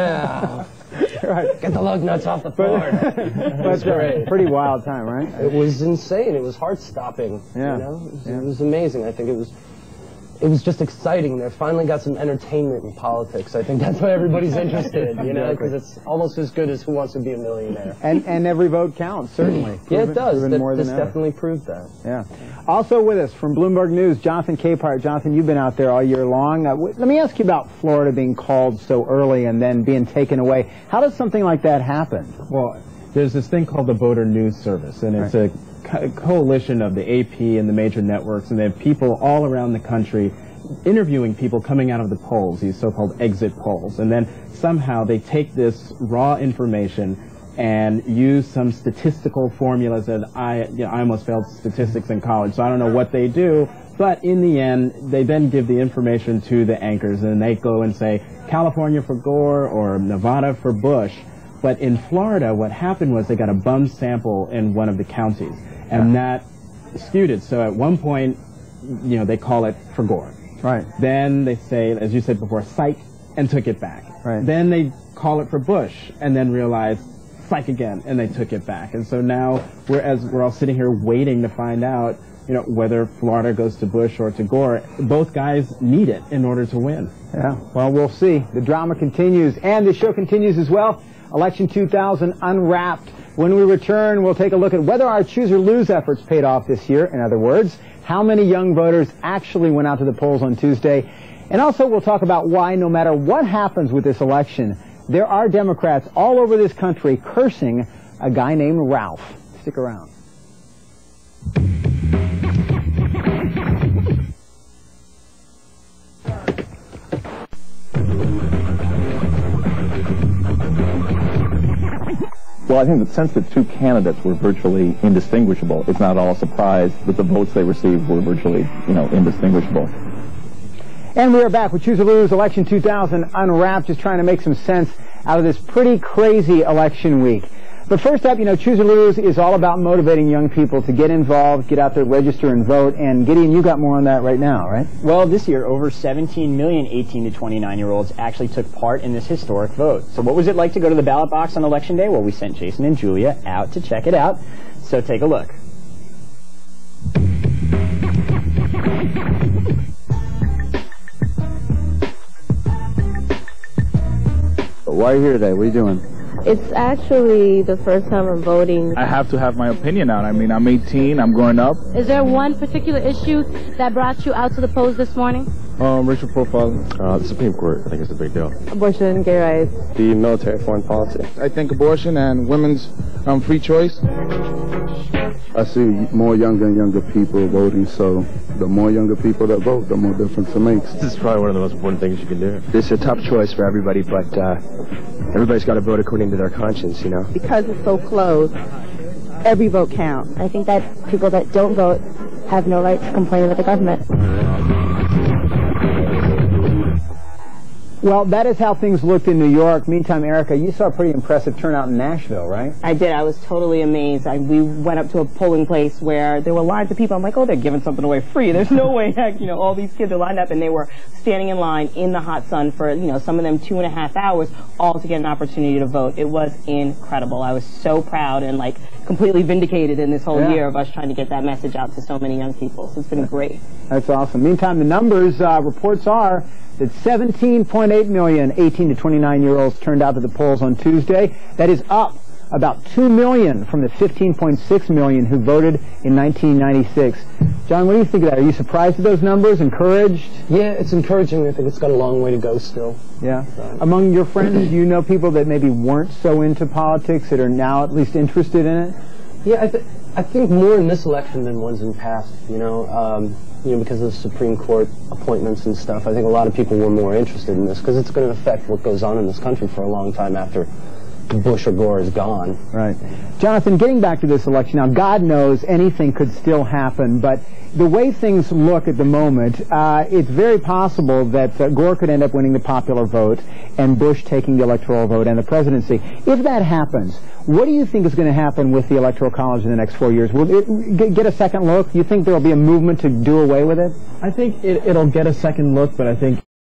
Yeah. right. Get the lug nuts off the floor. That's uh, pretty wild time, right? it was insane. It was heart stopping. Yeah. You know? It was, Yeah. it was amazing. I think it was. It was just exciting. They finally got some entertainment in politics. I think that's why everybody's interested, you know, because it's almost as good as Who Wants to Be a Millionaire. And and every vote counts, certainly. Yeah, Proven- it does. proven That- more this than ever. definitely proved that. Yeah. Also with us from Bloomberg News, Jonathan Capehart. Jonathan, you've been out there all year long. Uh, w- let me ask you about Florida being called so early and then being taken away. How does something like that happen? Well, there's this thing called the Voter News Service, and it's a co- coalition of the AP and the major networks, and they have people all around the country interviewing people coming out of the polls, these so-called exit polls, and then somehow they take this raw information and use some statistical formulas that I, you know, I almost failed statistics in college, so I don't know what they do. But in the end, they then give the information to the anchors, and they go and say California for Gore or Nevada for Bush. But in Florida, what happened was they got a bum sample in one of the counties, and that skewed it. So at one point, you know, they call it for Gore. Right. Then they say, as you said before, psych, and took it back. Right. Then they call it for Bush, and then realize psych again, and they took it back. And so now we're as we're all sitting here waiting to find out, you know, whether Florida goes to Bush or to Gore. Both guys need it in order to win. Yeah. Well, we'll see. The drama continues, and the show continues as well. Election 2000 Unwrapped. When we return, we'll take a look at whether our choose or lose efforts paid off this year. In other words, how many young voters actually went out to the polls on Tuesday. And also, we'll talk about why, no matter what happens with this election, there are Democrats all over this country cursing a guy named Ralph. Stick around. Well, I think that since the two candidates were virtually indistinguishable, it's not all a surprise that the votes they received were virtually, you know, indistinguishable. And we are back with Choose or Lose Election 2000 Unwrapped, just trying to make some sense out of this pretty crazy election week. But first up, you know, Choose or Lose is all about motivating young people to get involved, get out there, register, and vote. And Gideon, you got more on that right now, right? Well, this year, over 17 million 18 to 29 year olds actually took part in this historic vote. So, what was it like to go to the ballot box on election day? Well, we sent Jason and Julia out to check it out. So, take a look. Why are you here today? What are you doing? It's actually the first time I'm voting. I have to have my opinion out. I mean, I'm 18, I'm growing up. Is there one particular issue that brought you out to the polls this morning? Um, racial profiling. Uh, the Supreme Court, I think, is a big deal. Abortion, gay rights. The military foreign policy. I think abortion and women's um, free choice. I see more younger and younger people voting, so the more younger people that vote, the more difference it makes. This is probably one of the most important things you can do. This is a tough choice for everybody, but uh, everybody's got to vote according to their conscience, you know. Because it's so close, every vote counts. I think that people that don't vote have no right to complain about the government. Well, that is how things looked in New York. Meantime, Erica, you saw a pretty impressive turnout in Nashville, right? I did. I was totally amazed. I, we went up to a polling place where there were lines of people. I'm like, oh, they're giving something away free. There's no way, heck, you know, all these kids are lined up and they were standing in line in the hot sun for, you know, some of them two and a half hours all to get an opportunity to vote. It was incredible. I was so proud and like completely vindicated in this whole Yeah. year of us trying to get that message out to so many young people. So it's been great. That's awesome. Meantime, the numbers, uh, reports are that 17.8 million 18 to 29 year olds turned out to the polls on Tuesday. That is up about 2 million from the 15.6 million who voted in 1996. John, what do you think of that? Are you surprised at those numbers? Encouraged? Yeah, it's encouraging. I think it's got a long way to go still. Yeah. Among your friends, do you know people that maybe weren't so into politics that are now at least interested in it? Yeah, I, th- I think more in this election than ones in past. You know, um, you know, because of the Supreme Court appointments and stuff. I think a lot of people were more interested in this because it's going to affect what goes on in this country for a long time after Bush or Gore is gone. Right. Jonathan, getting back to this election, now God knows anything could still happen, but the way things look at the moment, uh, it's very possible that uh, Gore could end up winning the popular vote and Bush taking the electoral vote and the presidency. If that happens, what do you think is going to happen with the Electoral College in the next four years? Will it get- a second look? You think there will be a movement to do away with it? I think it, it'll get a second look, but I think